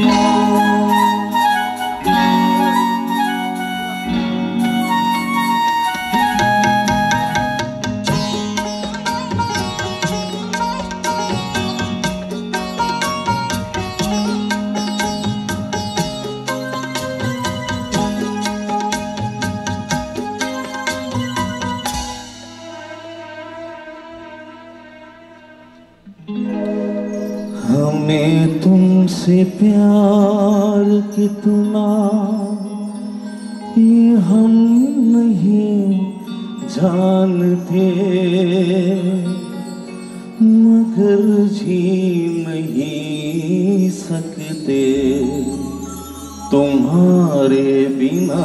Yeah. हमें तुमसे प्यार कितना ये हम नहीं जानते। मगर जी नहीं सकते। तुम्हारे बिना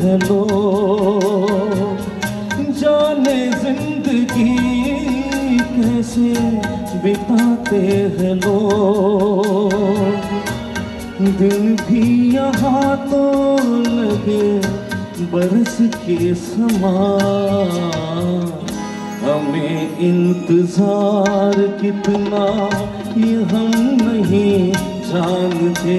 हैं लोग जाने ज़िंदगी कैसे बिताते हैं लोग। दिन भी यहाँ तो लगे बरस के समान हमें इंतज़ार कितना ये हम नहीं जानते।